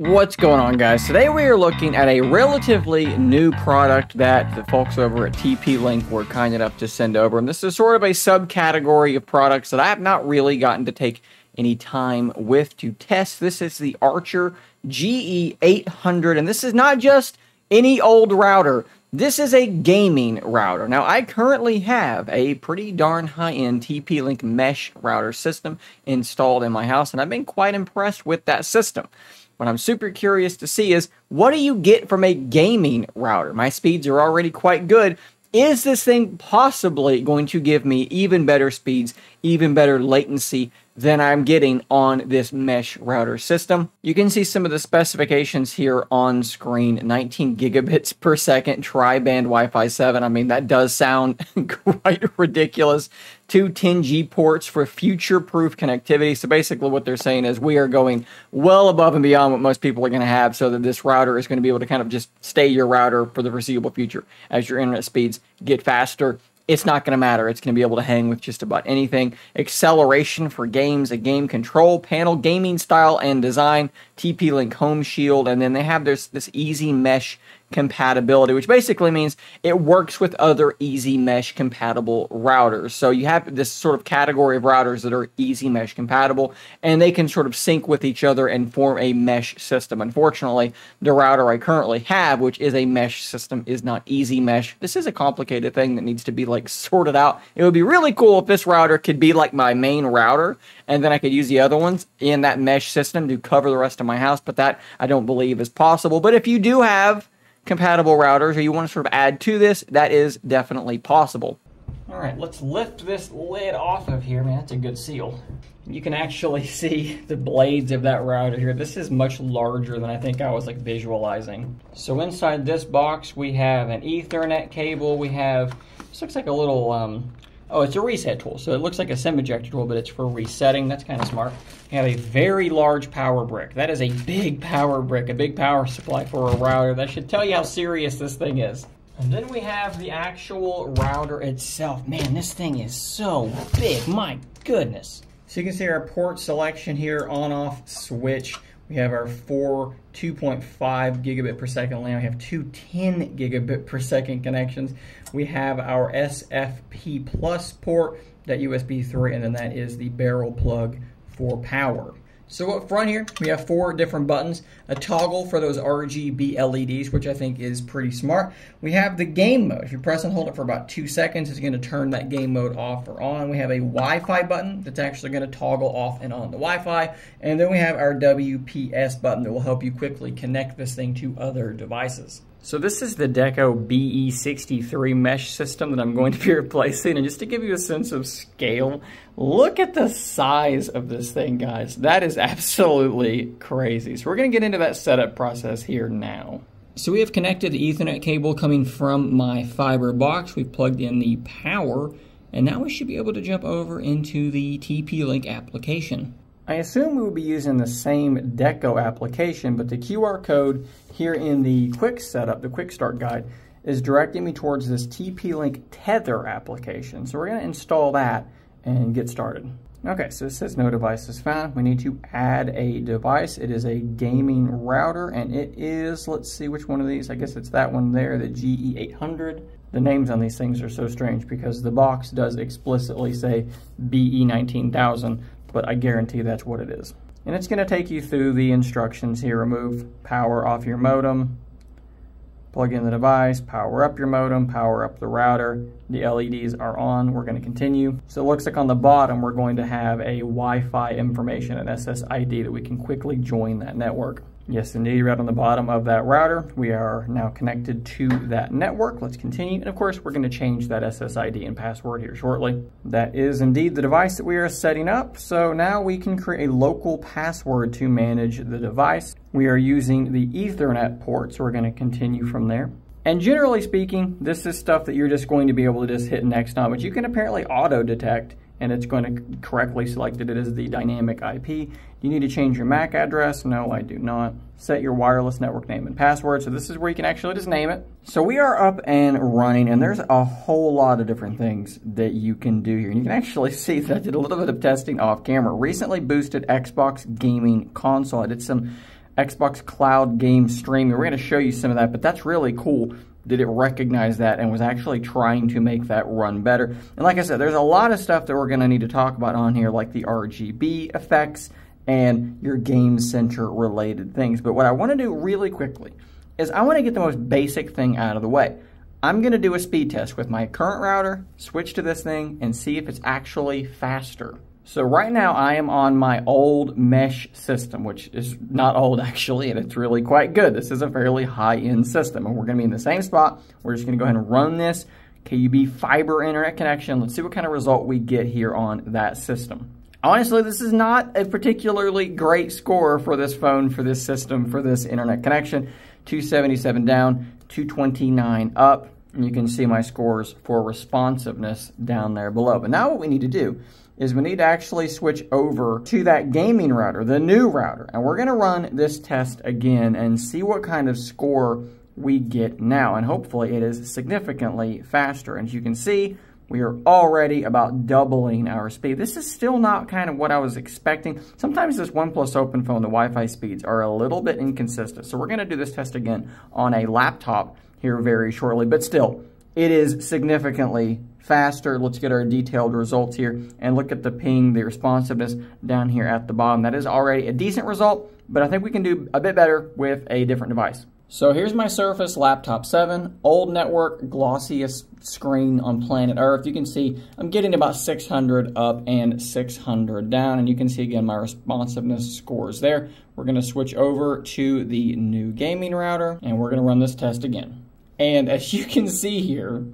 What's going on guys? Today we are looking at a relatively new product that the folks over at TP-Link were kind enough to send over. And this is sort of a subcategory of products that I have not really gotten to take any time with to test. This is the Archer GE800 and this is not just any old router. This is a gaming router. Now, I currently have a pretty darn high-end TP-Link mesh router system installed in my house, and I've been quite impressed with that system. What I'm super curious to see is what do you get from a gaming router? My speeds are already quite good. Is this thing possibly going to give me even better speeds, even better latency than I'm getting on this mesh router system. You can see some of the specifications here on screen. 19 gigabits per second tri-band Wi-Fi 7. I mean, that does sound quite ridiculous. Two 10G ports for future-proof connectivity. So basically what they're saying is we are going well above and beyond what most people are going to have so that this router is going to be able to kind of just stay your router for the foreseeable future as your internet speeds get faster it's not going to matter. It's going to be able to hang with just about anything. Acceleration for games, a game control panel, gaming style and design, TP-Link Home Shield, and then they have this, this easy mesh compatibility, which basically means it works with other easy mesh compatible routers. So you have this sort of category of routers that are easy mesh compatible, and they can sort of sync with each other and form a mesh system. Unfortunately, the router I currently have, which is a mesh system, is not easy mesh. This is a complicated thing that needs to be like sorted out. It would be really cool if this router could be like my main router, and then I could use the other ones in that mesh system to cover the rest of my house, but that I don't believe is possible. But if you do have compatible routers or you want to sort of add to this, that is definitely possible. All right, let's lift this lid off of here. Man, that's a good seal. You can actually see the blades of that router here. This is much larger than I think I was like visualizing. So inside this box, we have an ethernet cable. We have, this looks like a little um, Oh, it's a reset tool. So it looks like a SIM ejector tool, but it's for resetting. That's kind of smart. We have a very large power brick. That is a big power brick, a big power supply for a router. That should tell you how serious this thing is. And then we have the actual router itself. Man, this thing is so big. My goodness. So you can see our port selection here, on off switch. We have our four 2.5 gigabit per second LAN. We have two 10 gigabit per second connections. We have our SFP plus port, that USB 3, and then that is the barrel plug for power. So up front here, we have four different buttons. A toggle for those RGB LEDs, which I think is pretty smart. We have the game mode. If you press and hold it for about two seconds, it's going to turn that game mode off or on. We have a Wi-Fi button that's actually going to toggle off and on the Wi-Fi. And then we have our WPS button that will help you quickly connect this thing to other devices. So this is the Deco BE63 mesh system that I'm going to be replacing. And just to give you a sense of scale, look at the size of this thing, guys. That is absolutely crazy. So we're going to get into that setup process here now. So we have connected the Ethernet cable coming from my fiber box. We've plugged in the power. And now we should be able to jump over into the TP-Link application. I assume we will be using the same Deco application, but the QR code here in the quick setup, the quick start guide, is directing me towards this TP-Link Tether application. So we're going to install that and get started. Okay, so it says no device is found. We need to add a device. It is a gaming router, and it is, let's see which one of these. I guess it's that one there, the GE800. The names on these things are so strange because the box does explicitly say BE19000, but I guarantee that's what it is. And it's going to take you through the instructions here. Remove power off your modem, plug in the device, power up your modem, power up the router. The LEDs are on. We're going to continue. So it looks like on the bottom we're going to have a Wi-Fi information, an SSID that we can quickly join that network. Yes, indeed, right on the bottom of that router, we are now connected to that network. Let's continue. And of course, we're going to change that SSID and password here shortly. That is indeed the device that we are setting up. So now we can create a local password to manage the device. We are using the Ethernet port, so we're going to continue from there. And generally speaking, this is stuff that you're just going to be able to just hit next on, but you can apparently auto detect and it's going to correctly select it as the dynamic IP. You need to change your MAC address? No, I do not. Set your wireless network name and password. So this is where you can actually just name it. So we are up and running and there's a whole lot of different things that you can do here. And you can actually see that I did a little bit of testing off camera. Recently boosted Xbox gaming console. I did some Xbox Cloud Game Streaming. We're going to show you some of that, but that's really cool did it recognize that and was actually trying to make that run better. And like I said, there's a lot of stuff that we're going to need to talk about on here, like the RGB effects and your game center related things. But what I want to do really quickly is I want to get the most basic thing out of the way. I'm going to do a speed test with my current router, switch to this thing, and see if it's actually faster. So right now I am on my old mesh system, which is not old actually, and it's really quite good. This is a fairly high-end system, and we're going to be in the same spot. We're just going to go ahead and run this KUB fiber internet connection. Let's see what kind of result we get here on that system. Honestly, this is not a particularly great score for this phone, for this system, for this internet connection. 277 down, 229 up. And you can see my scores for responsiveness down there below. But now what we need to do is we need to actually switch over to that gaming router, the new router. And we're going to run this test again and see what kind of score we get now. And hopefully it is significantly faster. And as you can see, we are already about doubling our speed. This is still not kind of what I was expecting. Sometimes this OnePlus Open phone, the Wi-Fi speeds are a little bit inconsistent. So we're going to do this test again on a laptop here very shortly. But still, it is significantly faster. Let's get our detailed results here and look at the ping, the responsiveness down here at the bottom. That is already a decent result, but I think we can do a bit better with a different device. So here's my Surface Laptop 7, old network, glossiest screen on planet Earth. You can see I'm getting about 600 up and 600 down, and you can see again my responsiveness scores there. We're going to switch over to the new gaming router, and we're going to run this test again. And as you can see here,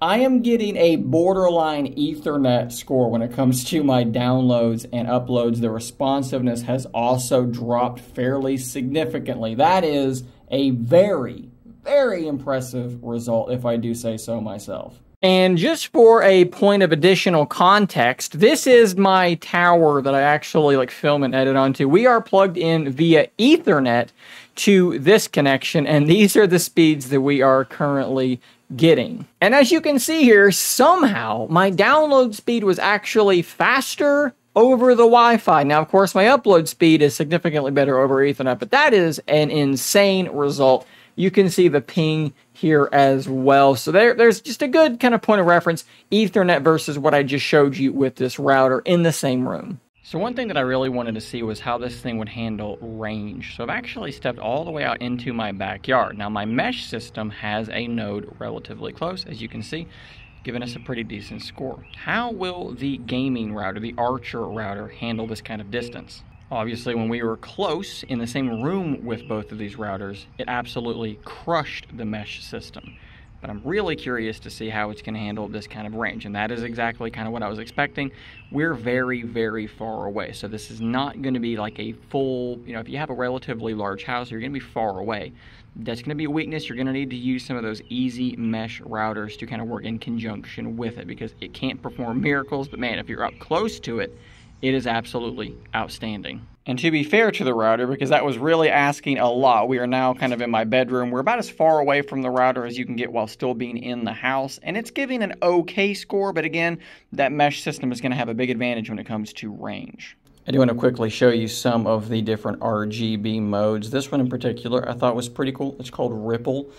I am getting a borderline Ethernet score when it comes to my downloads and uploads. The responsiveness has also dropped fairly significantly. That is a very, very impressive result, if I do say so myself. And just for a point of additional context, this is my tower that I actually like film and edit onto. We are plugged in via Ethernet to this connection, and these are the speeds that we are currently getting. And as you can see here, somehow my download speed was actually faster over the Wi-Fi. Now, of course, my upload speed is significantly better over Ethernet, but that is an insane result. You can see the ping here as well. So there, there's just a good kind of point of reference, Ethernet versus what I just showed you with this router in the same room. So one thing that I really wanted to see was how this thing would handle range. So I've actually stepped all the way out into my backyard. Now my mesh system has a node relatively close, as you can see giving us a pretty decent score. How will the gaming router, the Archer router, handle this kind of distance? Obviously, when we were close in the same room with both of these routers, it absolutely crushed the mesh system. But I'm really curious to see how it's going to handle this kind of range, and that is exactly kind of what I was expecting. We're very, very far away, so this is not going to be like a full, you know, if you have a relatively large house, you're going to be far away that's going to be a weakness. You're going to need to use some of those easy mesh routers to kind of work in conjunction with it because it can't perform miracles. But man, if you're up close to it, it is absolutely outstanding. And to be fair to the router, because that was really asking a lot, we are now kind of in my bedroom. We're about as far away from the router as you can get while still being in the house. And it's giving an okay score, but again, that mesh system is going to have a big advantage when it comes to range. I do want to quickly show you some of the different RGB modes. This one in particular I thought was pretty cool. It's called Ripple.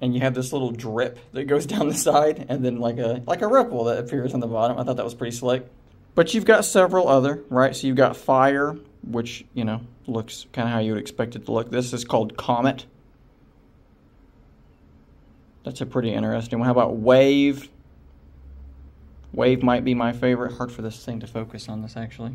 And you have this little drip that goes down the side and then like a like a ripple that appears on the bottom. I thought that was pretty slick. But you've got several other, right? So you've got Fire, which, you know, looks kind of how you would expect it to look. This is called Comet. That's a pretty interesting one. How about Wave? Wave might be my favorite. Hard for this thing to focus on this, actually.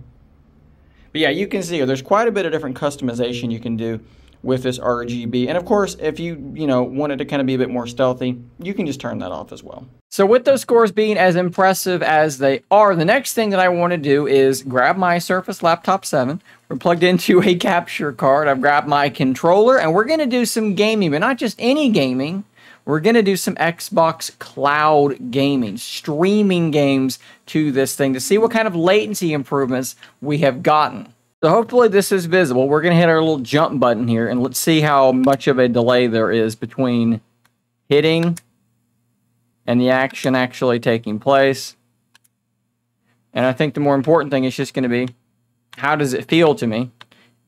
But yeah, you can see there's quite a bit of different customization you can do with this RGB. And of course, if you, you know, wanted to kind of be a bit more stealthy, you can just turn that off as well. So with those scores being as impressive as they are, the next thing that I want to do is grab my Surface Laptop 7. We're plugged into a capture card. I've grabbed my controller and we're going to do some gaming, but not just any gaming we're going to do some Xbox Cloud gaming, streaming games to this thing to see what kind of latency improvements we have gotten. So hopefully this is visible. We're going to hit our little jump button here and let's see how much of a delay there is between hitting and the action actually taking place. And I think the more important thing is just going to be how does it feel to me?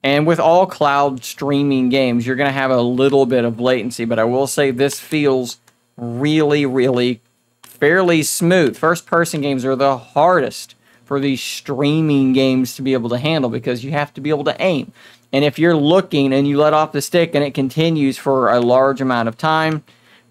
And with all cloud streaming games, you're going to have a little bit of latency, but I will say this feels really, really fairly smooth. First person games are the hardest for these streaming games to be able to handle because you have to be able to aim. And if you're looking and you let off the stick and it continues for a large amount of time,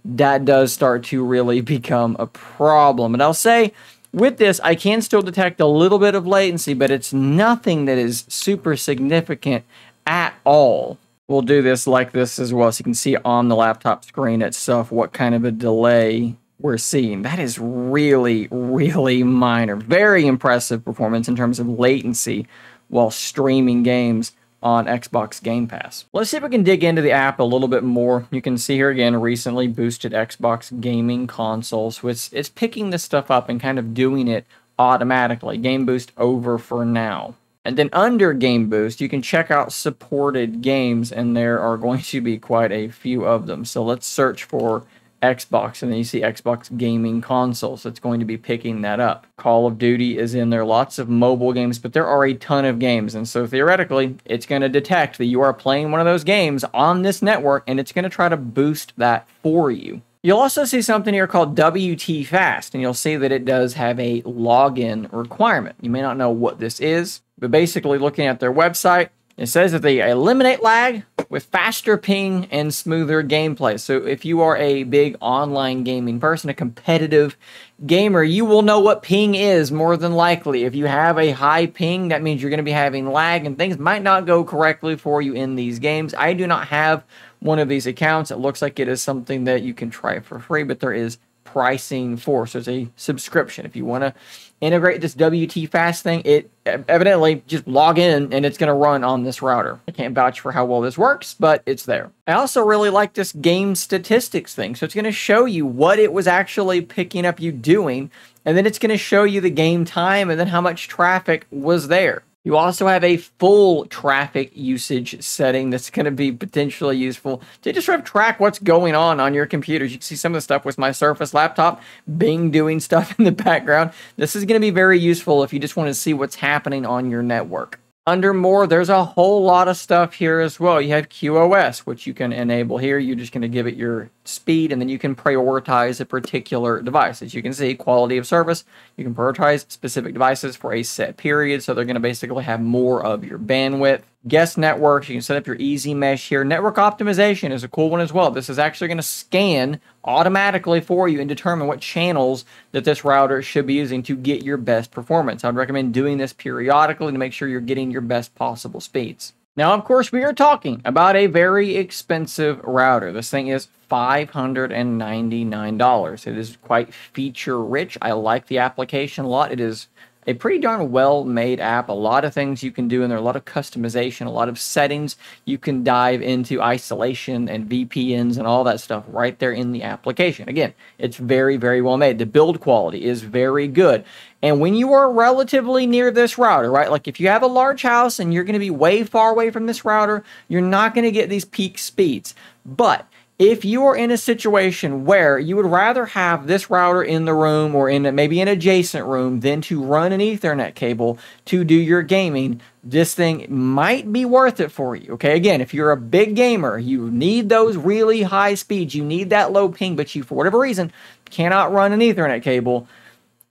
that does start to really become a problem. And I'll say with this, I can still detect a little bit of latency, but it's nothing that is super significant at all. We'll do this like this as well, so you can see on the laptop screen itself what kind of a delay we're seeing. That is really, really minor. Very impressive performance in terms of latency while streaming games on Xbox Game Pass. Let's see if we can dig into the app a little bit more. You can see here again, recently boosted Xbox gaming consoles. So it's, it's picking this stuff up and kind of doing it automatically. Game Boost over for now. And then under Game Boost, you can check out supported games, and there are going to be quite a few of them. So let's search for Xbox, and then you see Xbox gaming consoles. That's going to be picking that up. Call of Duty is in there, lots of mobile games, but there are a ton of games. And so theoretically, it's going to detect that you are playing one of those games on this network, and it's going to try to boost that for you. You'll also see something here called WT Fast, and you'll see that it does have a login requirement. You may not know what this is, but basically looking at their website, it says that they eliminate lag with faster ping and smoother gameplay. So if you are a big online gaming person, a competitive gamer, you will know what ping is more than likely. If you have a high ping, that means you're going to be having lag and things might not go correctly for you in these games. I do not have one of these accounts. It looks like it is something that you can try for free, but there is pricing for. So it's a subscription. If you want to integrate this WT Fast thing, it evidently just log in and it's going to run on this router. I can't vouch for how well this works, but it's there. I also really like this game statistics thing. So it's going to show you what it was actually picking up you doing, and then it's going to show you the game time and then how much traffic was there. You also have a full traffic usage setting that's going to be potentially useful to just sort of track what's going on on your computers. You can see some of the stuff with my Surface laptop, Bing doing stuff in the background. This is going to be very useful if you just want to see what's happening on your network. Under more, there's a whole lot of stuff here as well. You have QoS, which you can enable here. You're just going to give it your speed, and then you can prioritize a particular device. As you can see, quality of service, you can prioritize specific devices for a set period, so they're going to basically have more of your bandwidth. Guest networks, you can set up your easy mesh here. Network optimization is a cool one as well. This is actually going to scan automatically for you and determine what channels that this router should be using to get your best performance. I'd recommend doing this periodically to make sure you're getting your best possible speeds. Now, of course, we are talking about a very expensive router. This thing is $599. It is quite feature rich. I like the application a lot. It is a pretty darn well made app. A lot of things you can do in there, a lot of customization, a lot of settings. You can dive into isolation and VPNs and all that stuff right there in the application. Again, it's very, very well made. The build quality is very good. And when you are relatively near this router, right, like if you have a large house and you're going to be way far away from this router, you're not going to get these peak speeds. But if you are in a situation where you would rather have this router in the room or in maybe an adjacent room than to run an ethernet cable to do your gaming this thing might be worth it for you okay? Again if you're a big gamer you need those really high speeds you need that low ping but you for whatever reason cannot run an ethernet cable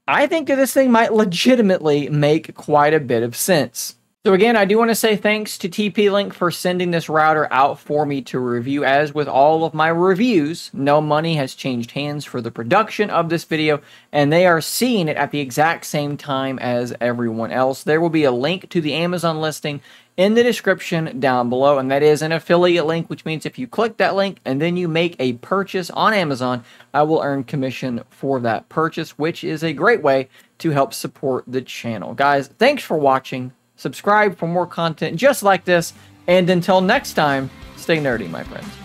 i think that this thing might legitimately make quite a bit of sense so again, I do want to say thanks to TP-Link for sending this router out for me to review. As with all of my reviews, no money has changed hands for the production of this video, and they are seeing it at the exact same time as everyone else. There will be a link to the Amazon listing in the description down below, and that is an affiliate link, which means if you click that link and then you make a purchase on Amazon, I will earn commission for that purchase, which is a great way to help support the channel. Guys, thanks for watching subscribe for more content just like this, and until next time, stay nerdy, my friends.